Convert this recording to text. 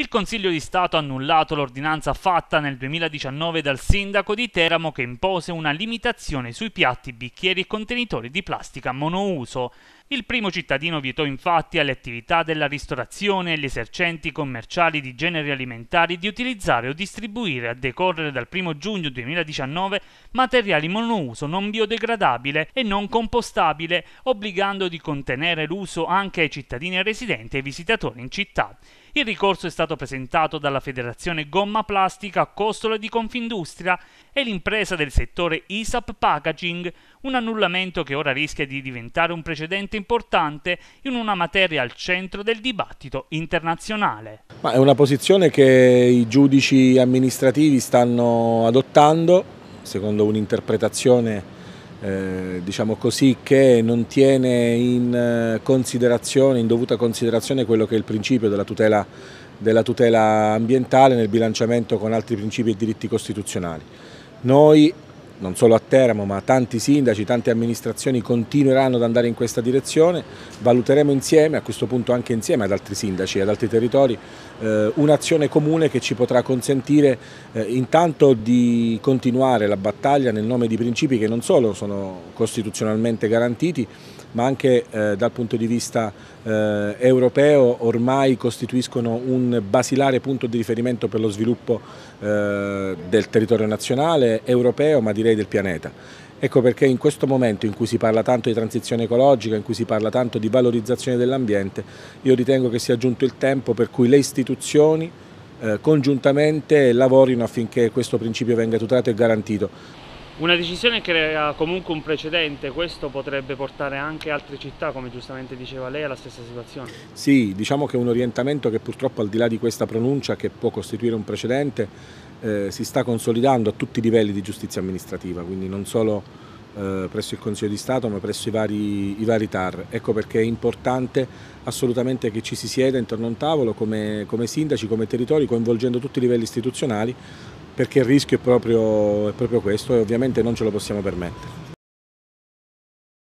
Il Consiglio di Stato ha annullato l'ordinanza fatta nel 2019 dal sindaco di Teramo che impose una limitazione sui piatti, bicchieri e contenitori di plastica monouso. Il primo cittadino vietò infatti alle attività della ristorazione e agli esercenti commerciali di generi alimentari di utilizzare o distribuire a decorrere dal 1 giugno 2019 materiali monouso non biodegradabile e non compostabile, obbligando di contenere l'uso anche ai cittadini residenti e ai visitatori in città. Il ricorso è stato presentato dalla Federazione Gomma Plastica Costola di Confindustria e l'impresa del settore ISAP Packaging, un annullamento che ora rischia di diventare un precedente importante in una materia al centro del dibattito internazionale. Ma è una posizione che i giudici amministrativi stanno adottando secondo un'interpretazione eh, diciamo così, che non tiene in eh, considerazione, in dovuta considerazione quello che è il principio della tutela, della tutela ambientale nel bilanciamento con altri principi e diritti costituzionali. Noi non solo a Teramo ma tanti sindaci, tante amministrazioni continueranno ad andare in questa direzione, valuteremo insieme, a questo punto anche insieme ad altri sindaci e ad altri territori, eh, un'azione comune che ci potrà consentire eh, intanto di continuare la battaglia nel nome di principi che non solo sono costituzionalmente garantiti ma anche eh, dal punto di vista eh, europeo ormai costituiscono un basilare punto di riferimento per lo sviluppo eh, del territorio nazionale, europeo, ma direi del pianeta. Ecco perché in questo momento in cui si parla tanto di transizione ecologica, in cui si parla tanto di valorizzazione dell'ambiente, io ritengo che sia giunto il tempo per cui le istituzioni eh, congiuntamente lavorino affinché questo principio venga tutelato e garantito. Una decisione crea comunque un precedente, questo potrebbe portare anche altre città, come giustamente diceva lei, alla stessa situazione? Sì, diciamo che è un orientamento che purtroppo al di là di questa pronuncia che può costituire un precedente eh, si sta consolidando a tutti i livelli di giustizia amministrativa, quindi non solo eh, presso il Consiglio di Stato ma presso i vari, i vari, TAR. Ecco perché è importante assolutamente che ci si sieda intorno a un tavolo come, come sindaci, come territori, coinvolgendo tutti i livelli istituzionali perché il rischio è proprio, è proprio questo e ovviamente non ce lo possiamo permettere.